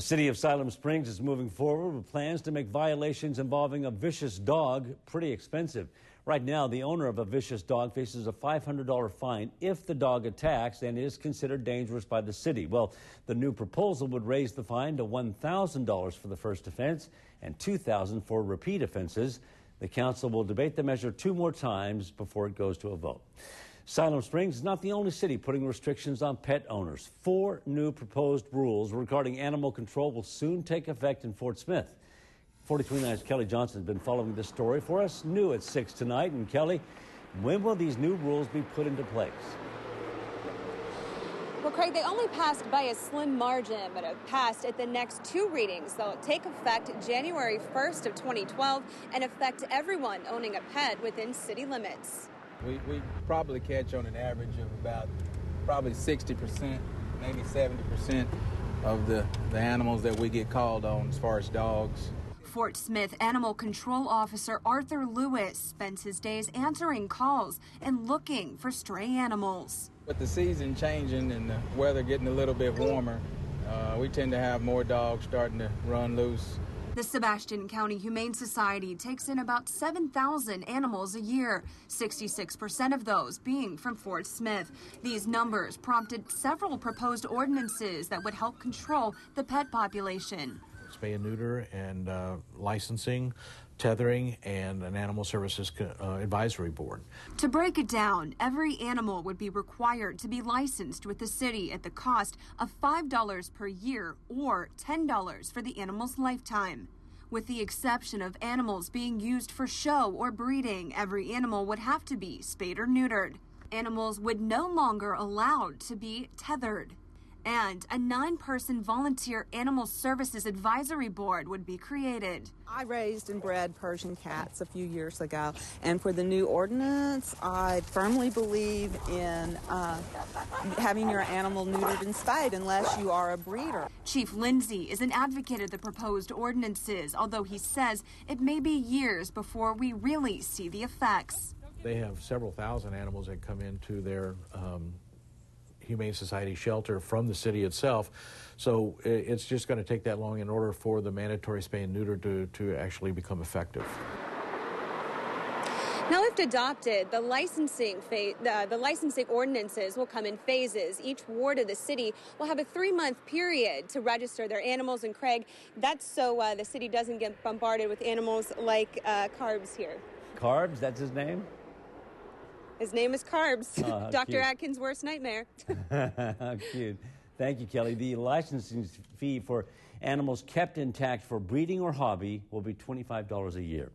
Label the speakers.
Speaker 1: The city of Siloam Springs is moving forward with plans to make violations involving a vicious dog pretty expensive. Right now, the owner of a vicious dog faces a $500 fine if the dog attacks and is considered dangerous by the city. Well, the new proposal would raise the fine to $1,000 for the first offense and $2,000 for repeat offenses. The council will debate the measure two more times before it goes to a vote. Siloam Springs is not the only city putting restrictions on pet owners. Four new proposed rules regarding animal control will soon take effect in Fort Smith. 40/29's Kelly Johnson has been following this story for us, new at 6 tonight. And Kelly, when will these new rules be put into place?
Speaker 2: Well, Craig, they only passed by a slim margin, but have passed at the next two readings. They'll take effect January 1st of 2012 and affect everyone owning a pet within city limits.
Speaker 3: We, we probably catch on an average of about probably 60%, maybe 70% of the, the animals that we get called on as far as dogs.
Speaker 2: Fort Smith Animal Control Officer Arthur Lewis spends his days answering calls and looking for stray animals.
Speaker 3: With the season changing and the weather getting a little bit warmer, uh, we tend to have more dogs starting to run loose
Speaker 2: the Sebastian County Humane Society takes in about 7,000 animals a year, 66% of those being from Fort Smith. These numbers prompted several proposed ordinances that would help control the pet population.
Speaker 4: Spay and neuter and uh, licensing, tethering, and an animal services uh, advisory board.
Speaker 2: To break it down, every animal would be required to be licensed with the city at the cost of $5 per year or $10 for the animal's lifetime. With the exception of animals being used for show or breeding, every animal would have to be spayed or neutered. Animals would no longer allowed to be tethered and a nine person volunteer animal services advisory board would be created.
Speaker 5: I raised and bred Persian cats a few years ago, and for the new ordinance, I firmly believe in uh, having your animal neutered and spayed unless you are a breeder.
Speaker 2: Chief Lindsay is an advocate of the proposed ordinances, although he says it may be years before we really see the effects.
Speaker 4: They have several thousand animals that come into their um, Humane Society shelter from the city itself. So it's just going to take that long in order for the mandatory spay and neuter to, to actually become effective.
Speaker 2: Now, if adopted, the licensing uh, the licensing ordinances will come in phases. Each ward of the city will have a three-month period to register their animals. And Craig, that's so uh, the city doesn't get bombarded with animals like uh, Carbs here.
Speaker 1: Carbs, that's his name.
Speaker 2: His name is Carbs, ah, oh, Dr. Cute. Atkins' worst nightmare.
Speaker 1: cute. Thank you, Kelly. The licensing fee for animals kept intact for breeding or hobby will be $25 a year.